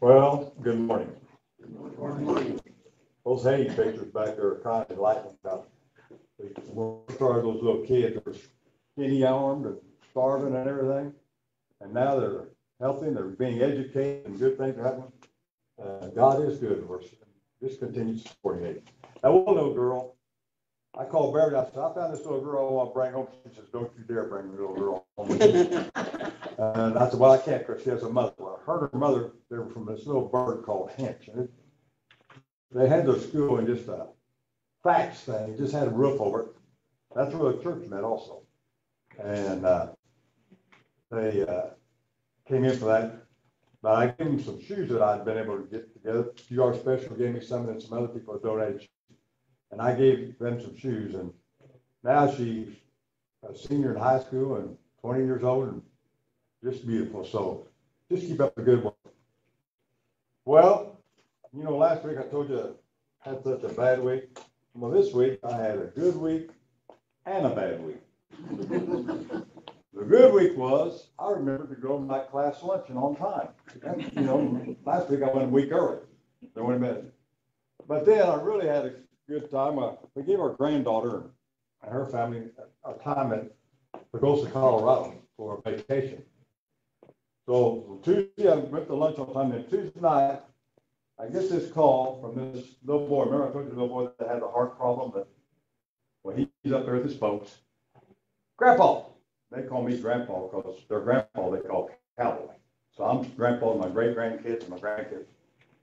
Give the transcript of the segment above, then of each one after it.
Well, good morning. Those Haiti pictures back there are kind of enlightening about, we started those little kids that were skinny armed and starving and everything. And now they're healthy and they're being educated and good things are happening. Uh, God is good, we're, just continue supporting it. That one little girl, I called Beverly, I said, I found this little girl I want to bring home. She says, don't you dare bring the little girl home. with you." And I said, well, I can't because she has a mother. Well, her and her mother, they were from this little bird called it- They had their school in just a thatch thing, just had a roof over it. That's where the church met also. And, uh, they, uh, came in for that. But I gave them some shoes that I'd been able to get together. QR Special gave me some and some other people donated. And I gave them some shoes and now she's a senior in high school and twenty years old and just beautiful. So just keep up the good work. Well, you know, last week I told you I had such a bad week. Well, this week I had a good week and a bad week. The good week was I remembered to go to my class luncheon on time. You know, last week I went a week early. Don't a minute. But then I really had a good time. Uh, we gave our granddaughter and her family a time at Pagosa, Colorado for a vacation. So Tuesday, I went to lunch on time, and Tuesday night, I get this call from this little boy. Remember I told you the little boy that had the heart problem that, well, he's up there with his folks. Grandpa, they call me grandpa because their grandpa they call cowboy. So I'm grandpa to my great grandkids and my grandkids.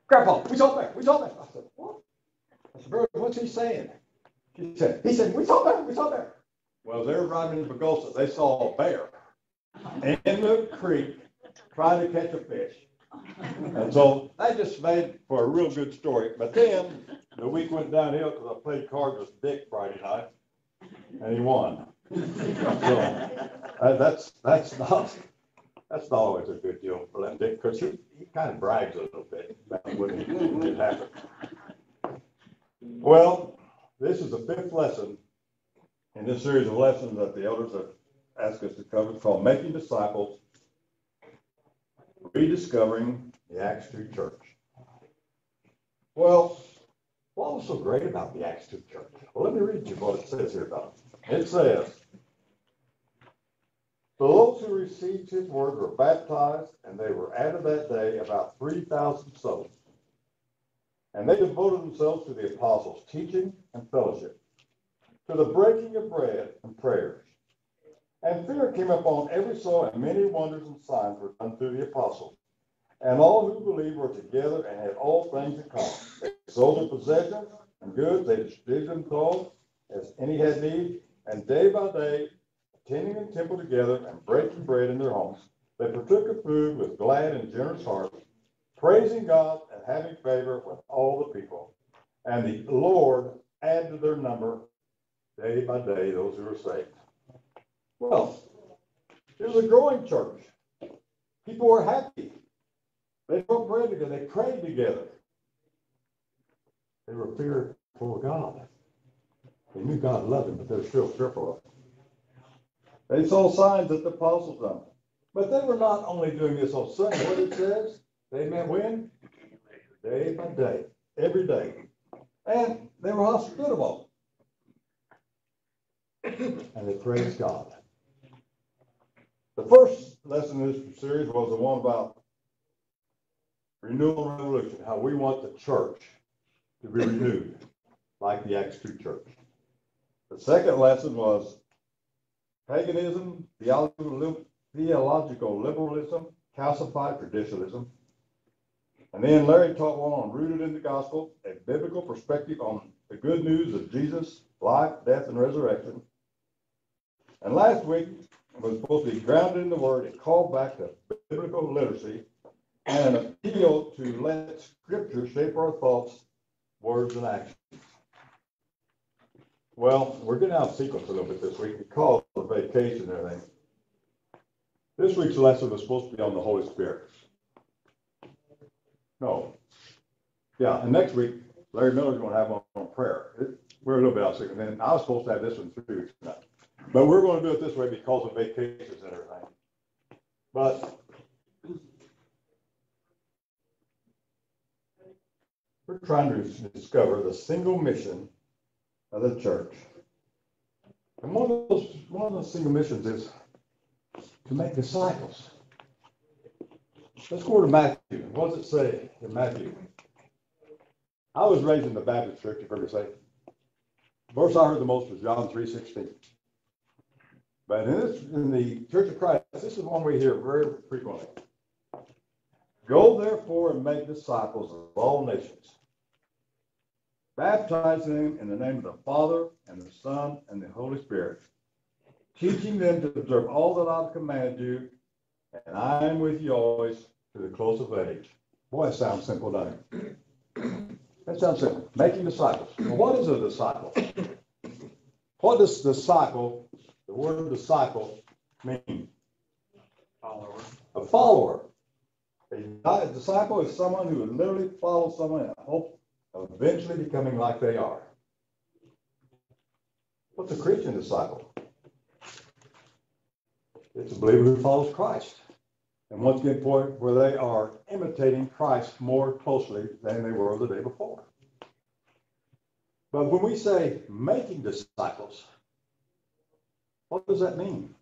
Grandpa, we saw bear, we saw bear. I said, what? I said, "Bro, what's he saying? He said, he said, we saw bear, we saw bear. Well, they're riding in Pagosa, they saw a bear in the creek trying to catch a fish. And so that just made for a real good story. But then the week went downhill because I played cards with Dick Friday night and he won. So uh, that's, that's not, that's not always a good deal for that Dick because he, he kind of brags a little bit about when it happened. Well, this is the fifth lesson in this series of lessons that the elders have asked us to cover. It's called Making Disciples rediscovering the Acts 2 church. Well, what was so great about the Acts 2 church? Well, let me read you what it says here about it. It says, So those who received his word were baptized, and they were added that day about 3,000 souls. And they devoted themselves to the apostles' teaching and fellowship, to the breaking of bread and prayers. And fear came upon every soul, and many wonders and signs were done through the apostles. And all who believed were together and had all things in common. They sold their possessions and goods, they distributed them to all as any had need, and day by day, attending the temple together and breaking bread in their homes, they partook of food with glad and generous hearts, praising God and having favor with all the people. And the Lord added to their number day by day those who were saved. Well, it was a growing church. People were happy. They broke bread together. They prayed together. They were fearful of God. They knew God loved them, but they were still fearful of. They saw signs that the apostles done. But they were not only doing this on Sunday. What it says, they met when? Day by day, every day. And they were hospitable. And they praised God. The first lesson in this series was the one about renewal and revolution, how we want the church to be renewed, like the Acts 2 church. The second lesson was paganism, theological, theological liberalism, calcified traditionalism. And then Larry taught one on rooted in the gospel, a biblical perspective on the good news of Jesus' life, death, and resurrection. And last week was supposed to be grounded in the word and called back to biblical literacy and an appeal to let scripture shape our thoughts, words, and actions. Well, we're getting out of sequence a little bit this week because of vacation and everything. This week's lesson was supposed to be on the Holy Spirit. No. Yeah, and next week, Larry Miller's going to have one on prayer. It, we're a little bit out of sequence. And I was supposed to have this one three weeks now. But we're going to do it this way because of vacations and everything. But we're trying to discover the single mission of the church. And one of those, one of those single missions is to make disciples. Let's go to Matthew. What does it say in Matthew? I was raised in the Baptist church, you've heard me say. verse I heard the most was John 3.16. But in, this, in the Church of Christ, this is one we hear very frequently. Go therefore and make disciples of all nations, baptizing them in the name of the Father and the Son and the Holy Spirit, teaching them to observe all that I've commanded you, and I am with you always to the close of age. Boy, that sounds simple, doesn't it? That sounds simple. Making disciples. Well, what is a disciple? What does the disciple, word disciple, mean? Follower. A follower. A disciple is someone who literally follows someone in hope of eventually becoming like they are. What's a Christian disciple? It's a believer who follows Christ and to get point where they are imitating Christ more closely than they were the day before. But when we say making disciples, what does that mean?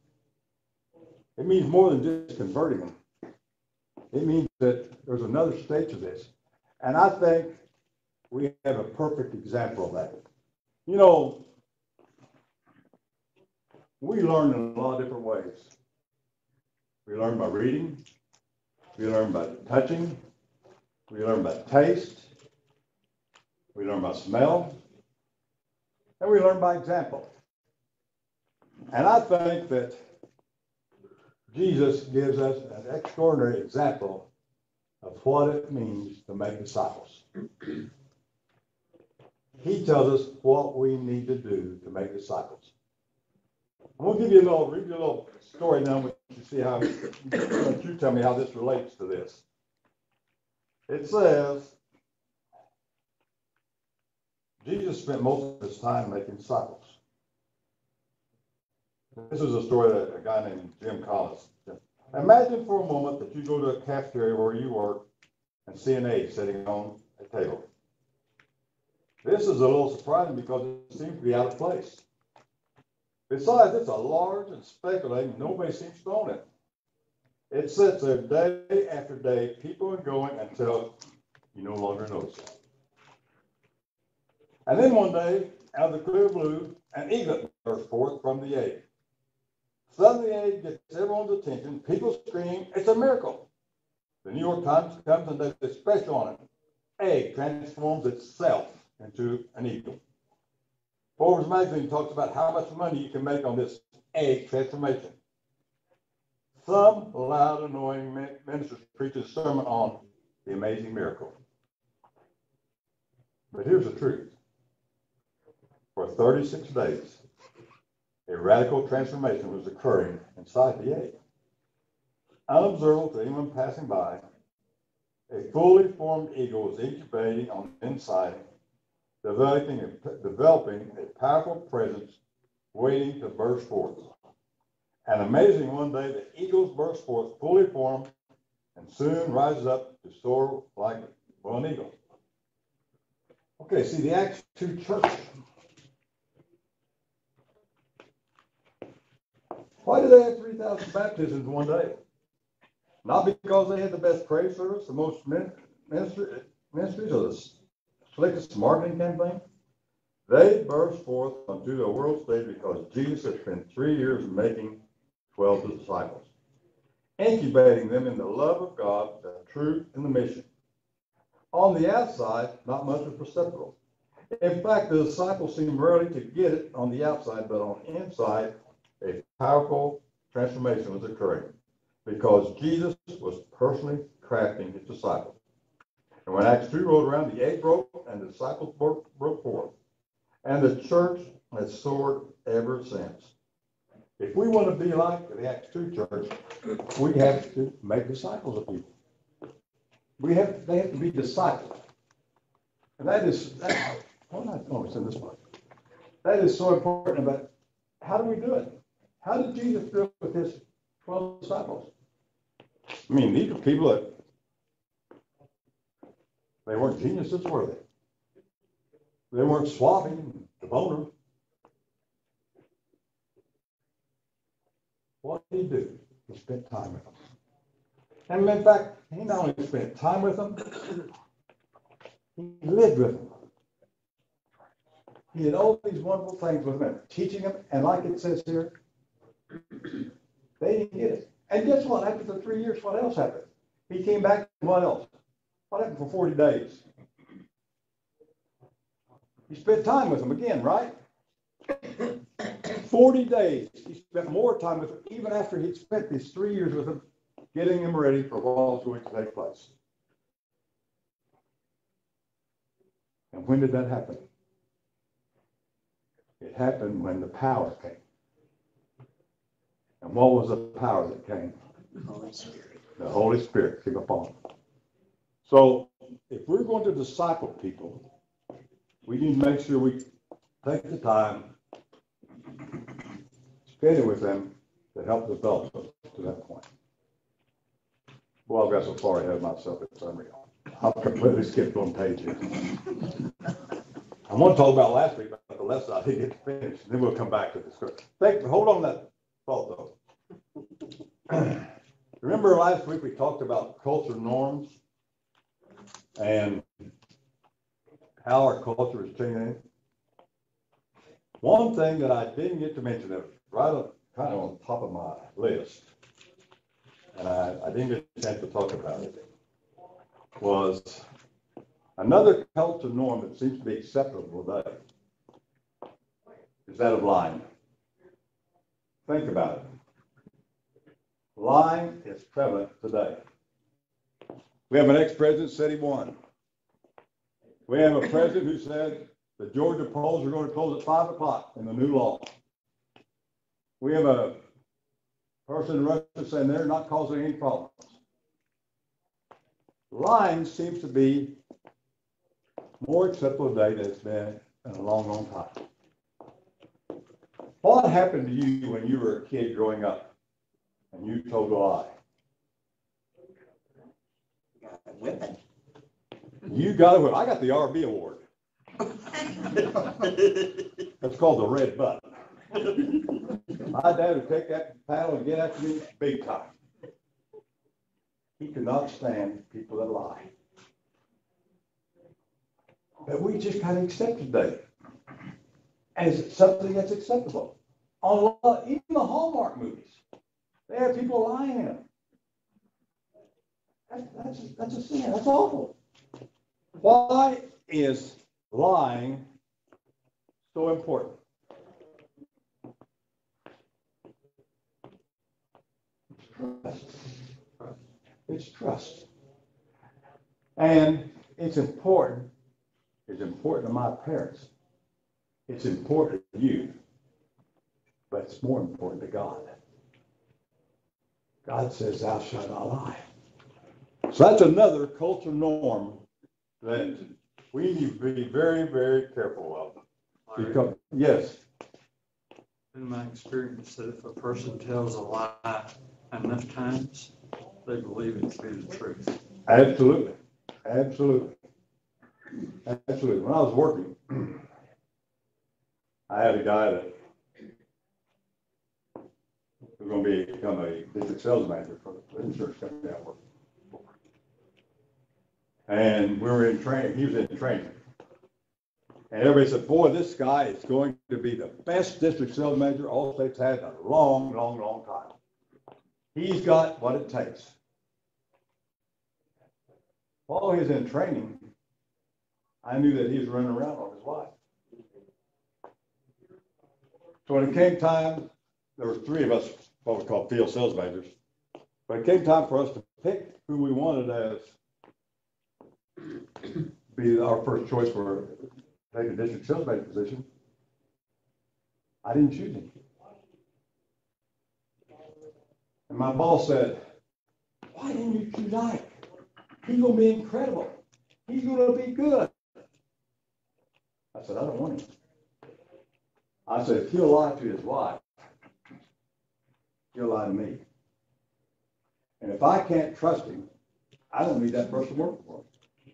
It means more than just converting them. It means that there's another stage to this. And I think we have a perfect example of that. You know, we learn in a lot of different ways. We learn by reading, we learn by touching, we learn by taste, we learn by smell, and we learn by example. And I think that Jesus gives us an extraordinary example of what it means to make disciples. he tells us what we need to do to make disciples. I'm to give you a little, read you a little story now. We can see how, you tell me how this relates to this. It says, Jesus spent most of his time making disciples. This is a story that a guy named Jim Collins. Imagine for a moment that you go to a cafeteria where you work and see an egg sitting on a table. This is a little surprising because it seems to be out of place. Besides, it's a large and speckle egg, nobody seems to own it. It sits there day after day, people are going until you no longer notice it. And then one day, out of the clear blue, an eaglet bursts forth from the egg. The egg gets everyone's attention. People scream, it's a miracle. The New York Times comes and does a special on it. Egg transforms itself into an eagle. Forbes magazine talks about how much money you can make on this egg transformation. Some loud, annoying ministers preach a sermon on the amazing miracle. But here's the truth. For 36 days, a radical transformation was occurring inside the egg. Unobservable to anyone passing by, a fully formed eagle was incubating on the inside, developing a, developing a powerful presence waiting to burst forth. And amazing one day, the eagles burst forth fully formed and soon rises up to soar like an eagle. Okay, see the Acts 2 church. Why did they have 3,000 baptisms one day? Not because they had the best prayer service, the most ministry, ministries, or the slickest marketing campaign. They burst forth onto the world stage because Jesus had spent three years making 12 disciples, incubating them in the love of God, the truth, and the mission. On the outside, not much was perceptible. In fact, the disciples seemed rarely to get it on the outside, but on the inside, powerful transformation was occurring because Jesus was personally crafting his disciples. And when Acts 2 rolled around, the egg broke and the disciples broke, broke forth. And the church has soared ever since. If we want to be like the Acts 2 church, we have to make disciples of people. We have they have to be disciples. And that is that, oh, it's in this one. That is so important about how do we do it? How did Jesus deal with his 12 disciples? I mean, these are people that They weren't geniuses, were they? They weren't swabbing the boner. What did he do? He spent time with them. And in fact, he not only spent time with them, he lived with them. He did all these wonderful things with them, teaching them, and like it says here, they didn't get it. And guess what? After the three years, what else happened? He came back, what else? What happened for 40 days? He spent time with them again, right? 40 days. He spent more time with them, even after he'd spent these three years with them, getting them ready for what was going to take place. And when did that happen? It happened when the power came. And what was the power that came? Holy Spirit. The Holy Spirit came upon them. So if we're going to disciple people, we need to make sure we take the time, spend it with them to help develop them to that point. Well, I've got so far ahead of myself, it's unreal. I've completely skipped one page here. I want to talk about last week, but the lesson I didn't get to finish, then we'll come back to the scripture. Thank, hold on that thought though. Remember last week we talked about culture norms and how our culture is changing? One thing that I didn't get to mention that was right up, kind of on top of my list, and I, I didn't get a chance to talk about it, was another culture norm that seems to be acceptable today is that of lying. Think about it. Lying is prevalent today. We have an ex-president said he won. We have a president who said the Georgia polls are going to close at five o'clock in the new law. We have a person in Russia saying they're not causing any problems. Lying seems to be more acceptable today than it's been in a long, long time. What happened to you when you were a kid growing up and you told a lie? You got a whipping. You got it. I got the RB award. That's called the red button. My dad would take that paddle and get after me big time. He could not stand people that lie. But we just kind of accepted that as something that's acceptable. On lot, even the Hallmark movies, they have people lying in them. That's, that's, that's a sin. That's awful. Why is lying so important? Trust. It's trust. And it's important. It's important to my parents. It's important to you. But it's more important to God. God says, Thou shalt not lie. So that's another cultural norm that we need to be very, very careful of. Because, yes, In my experience, that if a person tells a lie enough times, they believe it to be the truth. absolutely, absolutely. Absolutely. When I was working, I had a guy that was going to be, become a district sales manager for the insurance company I for. And we were in training, he was in training. And everybody said, boy, this guy is going to be the best district sales manager Allstate's had in a long, long, long time. He's got what it takes. While he was in training, I knew that he was running around on his wife. So when it came time, there were three of us, what we call field sales managers. But it came time for us to pick who we wanted as be our first choice for a district sales manager position, I didn't choose him. And my boss said, why didn't you choose Ike? He's gonna be incredible. He's gonna be good. I said, I don't want him. I said, if he'll lie to his wife, he'll lie to me. And if I can't trust him, I don't need that person working for me.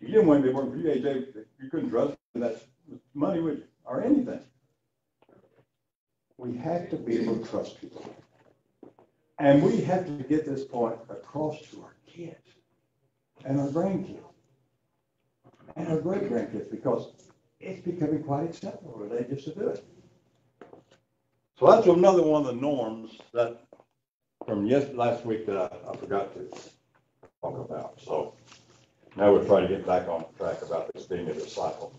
You didn't want be working for you, AJ, you couldn't trust that money would, or anything. We have to be able to trust people. And we have to get this point across to our kids and our grandkids and our great grandkids because it's becoming quite acceptable just to do it. So that's another one of the norms that from yes, last week that I, I forgot to talk about. So now we're trying to get back on track about this being a disciple.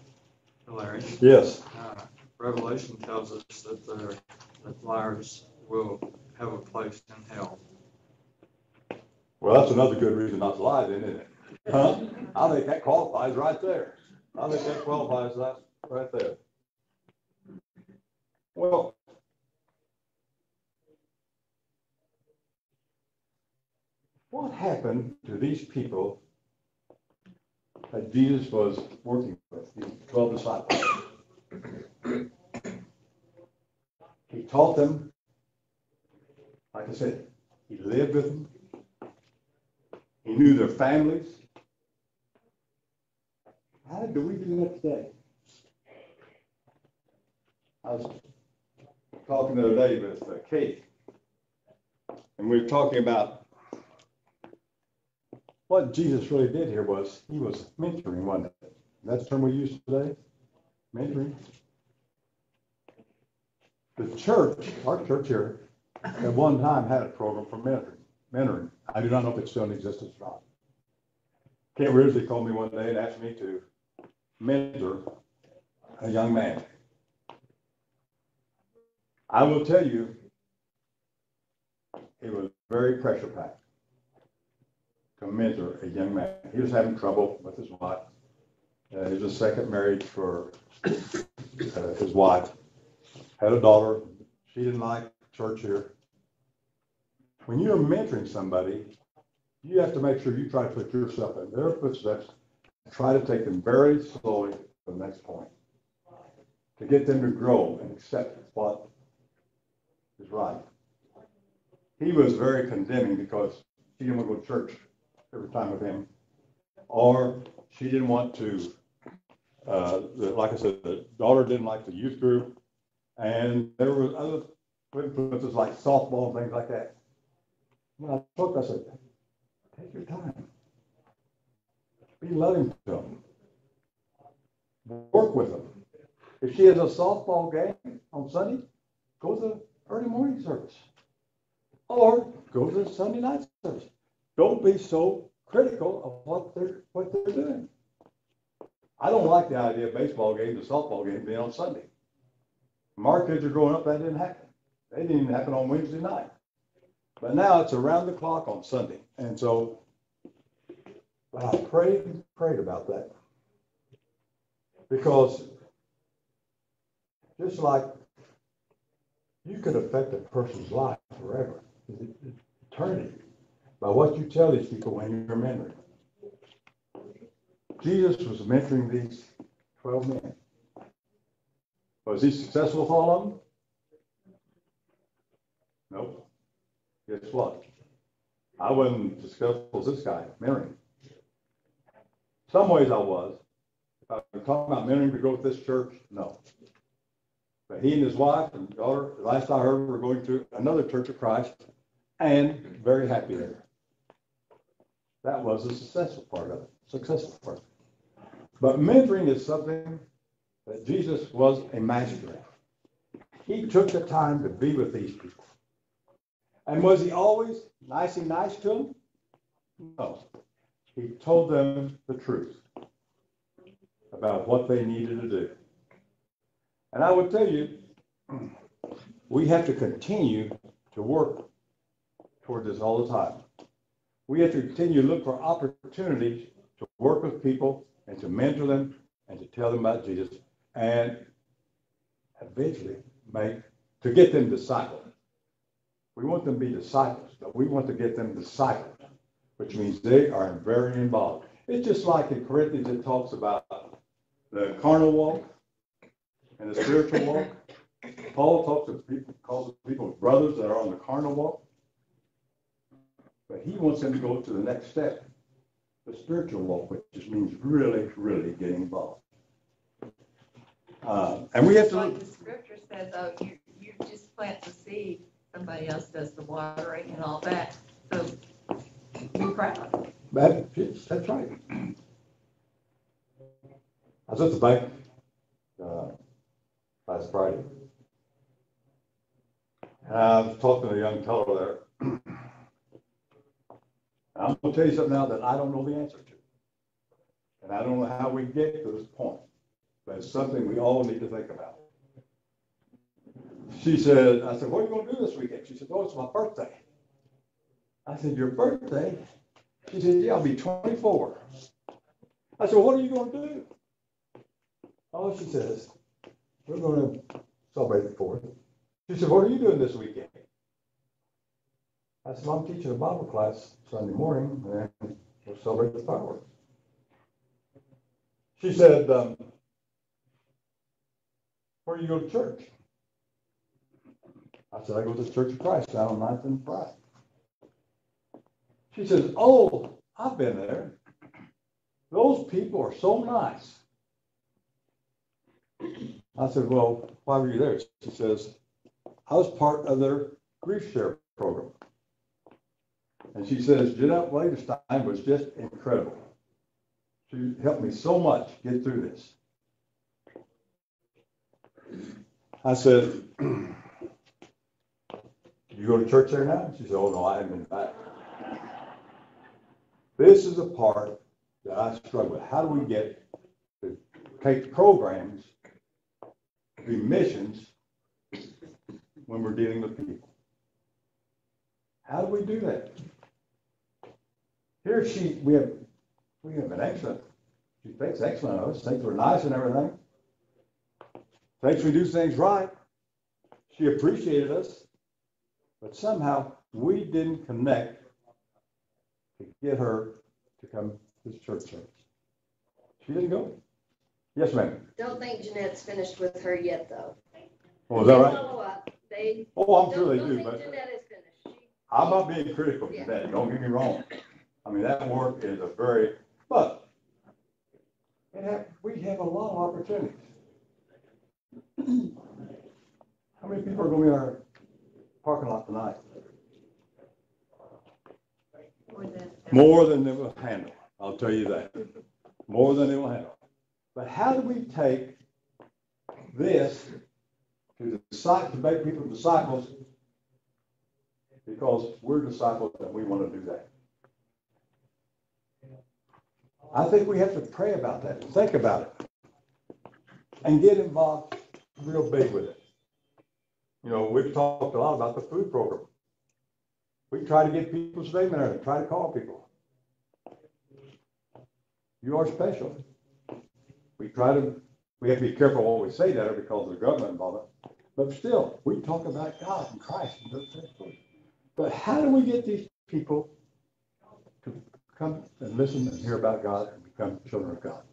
Larry, Yes. uh, Revelation tells us that the, that liars will have a place in hell. Well, that's another good reason not to lie, then, isn't it? Huh? I think that qualifies right there. I think that qualifies that right there. Well, what happened to these people that Jesus was working with, these twelve disciples? He taught them, like I said, he lived with them. He knew their families. How do we do that today? I was talking the other day with uh, Kate, and we were talking about what Jesus really did here was he was mentoring, wasn't it? That's the term we use today, mentoring. The church, our church here, at one time had a program for mentoring. Mentoring. I do not know if it's still in existence or not. Kent Ridley called me one day and asked me to mentor a young man. I will tell you, it was very pressure packed mentor a young man. He was having trouble with his wife. Uh, it was a second marriage for uh, his wife. Had a daughter. She didn't like church here. When you're mentoring somebody, you have to make sure you try to put yourself in their footsteps, try to take them very slowly to the next point, to get them to grow and accept what is right. He was very condemning because she didn't want to go to church every time with him, or she didn't want to. Uh, the, like I said, the daughter didn't like the youth group, and there were other influences like softball and things like that. When I spoke, I said, take your time. Be loving to them. Work with them. If she has a softball game on Sunday, go to the early morning service. Or go to the Sunday night service. Don't be so critical of what they're, what they're doing. I don't like the idea of baseball games and softball games being on Sunday. Our kids are growing up, that didn't happen. They didn't even happen on Wednesday night. But now it's around the clock on Sunday. And so I prayed and prayed about that. Because just like you could affect a person's life forever, eternity, by what you tell these people when you're mentoring. Jesus was mentoring these 12 men. Was he successful with all of them? Nope. Guess what? I wasn't as successful as this guy, mentoring. Some ways I was. If I'm talking about mentoring to go with this church, no. But he and his wife and daughter, last I heard, were going to another church of Christ and very happy there. That was the successful part of it, successful part. But mentoring is something that Jesus was a master at. He took the time to be with these people. And was he always nice and nice to them? No. He told them the truth about what they needed to do. And I would tell you, we have to continue to work toward this all the time. We have to continue to look for opportunities to work with people and to mentor them and to tell them about Jesus and eventually make to get them discipled. We want them to be disciples, but we want to get them discipled, which means they are very involved. It's just like in Corinthians it talks about the carnal walk and the spiritual walk. Paul talks to people, calls people brothers that are on the carnal walk. But he wants them to go to the next step the spiritual walk, which just means really, really getting involved. Uh, and we have to, Like the scripture says, though, you, you just plant the seed, somebody else does the watering and all that, so be proud. that, that's right. I was at the bank, uh, last Friday. And I was talking to a young fellow there. I'm gonna tell you something now that I don't know the answer to. And I don't know how we get to this point, but it's something we all need to think about. She said, I said, what are you gonna do this weekend? She said, oh, it's my birthday. I said, your birthday? She said, yeah, I'll be twenty-four. I said, what are you gonna do? Oh, she says, we're gonna celebrate the fourth. She said, what are you doing this weekend? I said, I'm teaching a Bible class Sunday morning, and we'll celebrate the fireworks. She said, um, where do you go to church? I said, I go to the Church of Christ down on Ninth and Fry. She says, oh, I've been there. Those people are so nice. I said, well, why were you there? She says, I was part of their grief share program. And she says, Jeanette Laderstein was just incredible. She helped me so much get through this. I said, you go to church there now? She said, oh, no, I haven't been back. This is the part that I struggle with. How do we get to take programs, be missions, when we're dealing with people? How do we do that? Here she, we have, we have an excellent, she thinks excellent of us, thinks we're nice and everything. Thinks we do things right. She appreciated us, but somehow we didn't connect to get her to come to this church service. She didn't go. Yes, ma'am. Don't think Jeanette's finished with her yet, though. Oh, is that right? Follow up. They, Oh, I'm sure they do, but Jeanette finished. She- I'm not being critical of that, don't get me wrong. I mean, that work is a very, but it have, we have a lot of opportunities. How many people are gonna be in our parking lot tonight? More than they will handle, I'll tell you that. More than they will handle. But how do we take this to decide, to make people disciples? Because we're disciples and we want to do that. I think we have to pray about that, think about it. And get involved real big with it. You know, we've talked a lot about the food program. We try to get people's name in there, try to call people. You are special. We try to, we have to be careful what we say there because of the government involvement. But still, we talk about God and Christ and those things. But how do we get these people come and listen and hear about God and become children of God?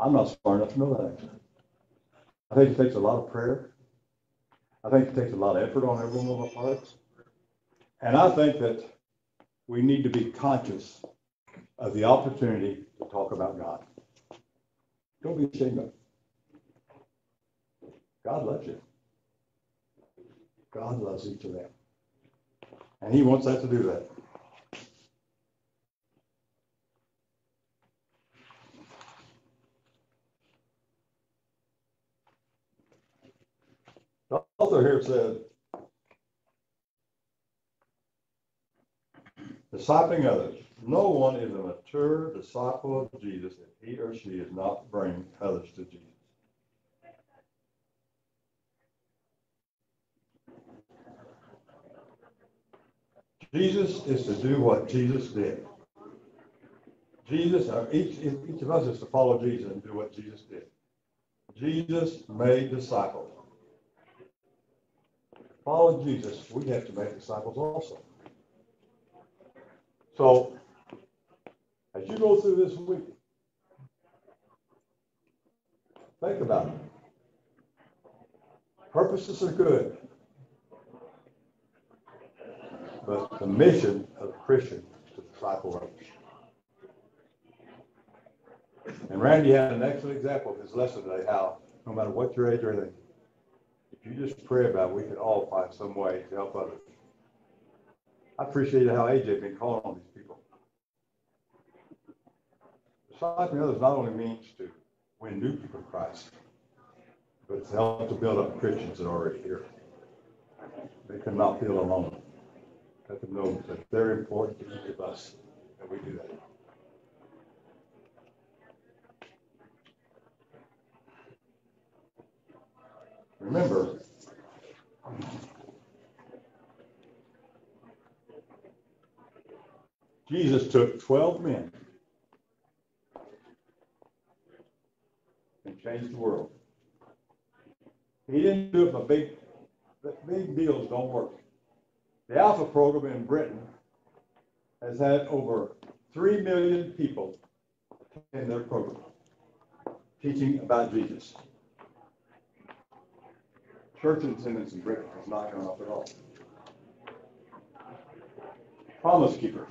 I'm not smart enough to know that. answer. I think it takes a lot of prayer. I think it takes a lot of effort on every one of our parts. And I think that we need to be conscious of the opportunity to talk about God. Don't be ashamed of it. God loves you. God loves each of them. And he wants us to do that. The author here said, discipling others. No one is a mature disciple of Jesus if he or she is not bringing others to Jesus. Jesus is to do what Jesus did. Jesus, uh, each, each of us is to follow Jesus and do what Jesus did. Jesus made disciples. Follow Jesus, we have to make disciples also. So, as you go through this week, think about it. Purposes are good. But the mission of a Christian is to disciple others. And Randy had an excellent example of his lesson today, how no matter what your age or anything, you just pray about it, we can all find some way to help others. I appreciate how AJ been calling on these people. Discipling others not only means to win new people to Christ, but it's help to build up Christians that are already here. They cannot feel alone. Let them know that they're important to each of us, and we do that. Remember, Jesus took 12 men and changed the world. He didn't do it by big, big deals don't work. The Alpha program in Britain has had over 3 million people in their program teaching about Jesus. Church attendance in Britain has not gone up at all. Promise Keepers.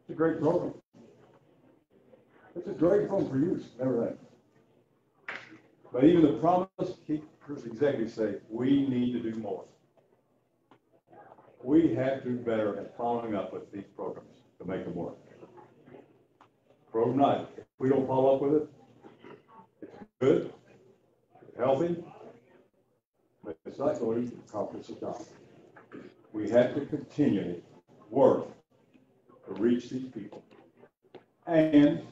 It's a great program. It's a great program for youth and everything. But even the Promise Keepers executives say, we need to do more. We have to do better at following up with these programs to make them work. Program nine, if we don't follow up with it, it's good, it's healthy, it's not going to accomplish the job. We have to continually work to reach these people. And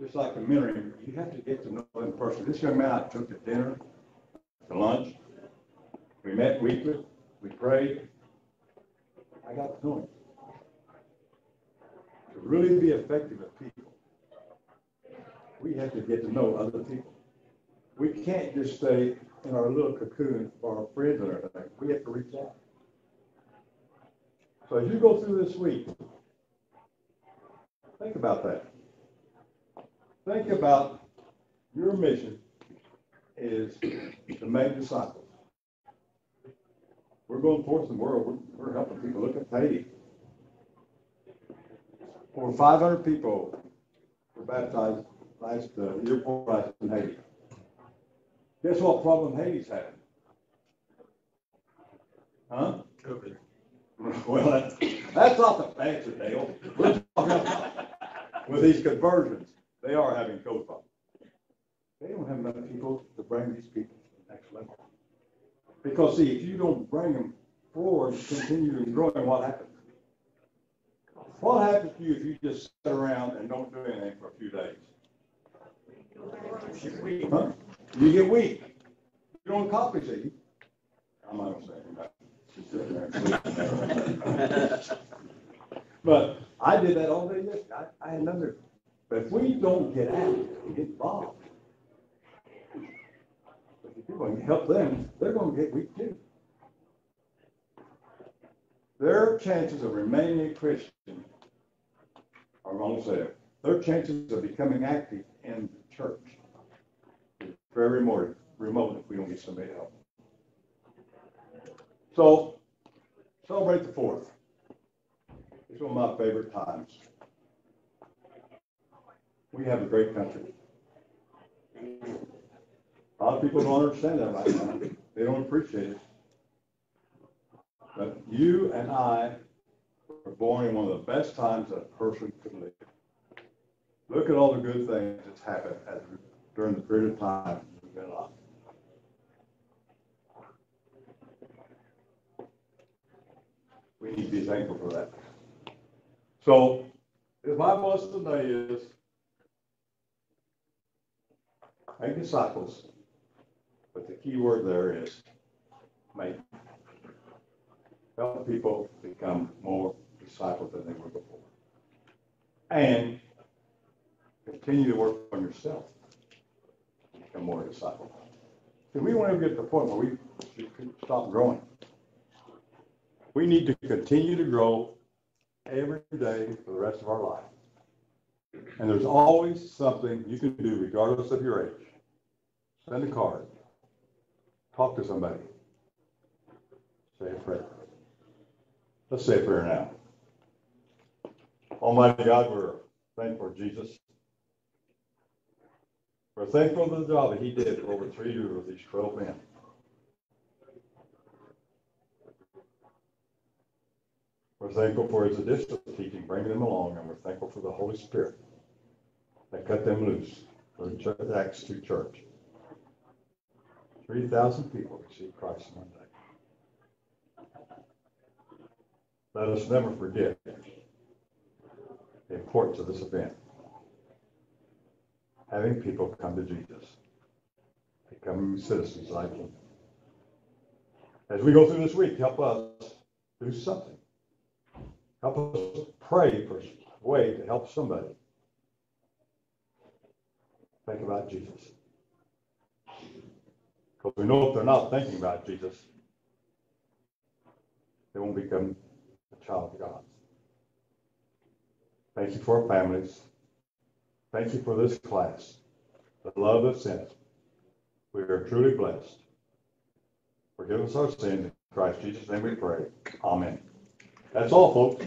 just like a mentoring, you have to get to know them personally. This young man I took to dinner, to lunch. We met weekly, we prayed. I got to know him. To really be effective with people, we have to get to know other people. We can't just stay in our little cocoon for our friends and everything. We have to reach out. So as you go through this week, think about that. Think about your mission is to make disciples. We're going in the world. We're, we're helping people. Look at Haiti. Over 500 people were baptized last uh, year before in Haiti. Guess what problem Haiti's having? Huh? COVID. Well, that's, that's not the answer, Dale. We're talking about with these conversions, they are having code problems. They don't have enough people to bring these people to the next level. Because see, if you don't bring them forward, continue to growing, what happens? What happens to you if you just sit around and don't do anything for a few days? Huh? You get weak. You don't it. I'm not saying. But I did that all day yesterday. I, I had another, but if we don't get at it, get involved. If you're going to help them, they're gonna get weak too. Their chances of remaining a Christian are almost there. Their chances of becoming active in the church very remote, remote if we don't get somebody to help. So, celebrate the fourth. It's one of my favorite times. We have a great country. A lot of people don't understand that right now. They don't appreciate it. But you and I were born in one of the best times that a person could live. Look at all the good things that's happened as, during the period of time we've been. We need to be thankful for that. So, if my lesson today is make disciples, but the key word there is make. Help people become more disciples than they were before. And continue to work on yourself to more disciple. See, we won't ever get to the point where we stop growing. We need to continue to grow every day for the rest of our life. And there's always something you can do regardless of your age. Send a card. Talk to somebody. Say a prayer. Let's say a prayer now. Almighty God, we're thankful for Jesus. We're thankful for the job that he did for over three years with these twelve men. We're thankful for his additional teaching, bringing them along, and we're thankful for the Holy Spirit that cut them loose for the Acts two church. Three thousand people received Christ in one day. Let us never forget the importance of this event. Having people come to Jesus, becoming citizens like him. As we go through this week, help us do something. Help us pray for a way to help somebody. Think about Jesus. Because we know if they're not thinking about Jesus, they won't become a child of God. Thank you for our families. Thank you for this class, the love that's in it. We are truly blessed. Forgive us our sins in Christ Jesus' name we pray. Amen. That's all, folks.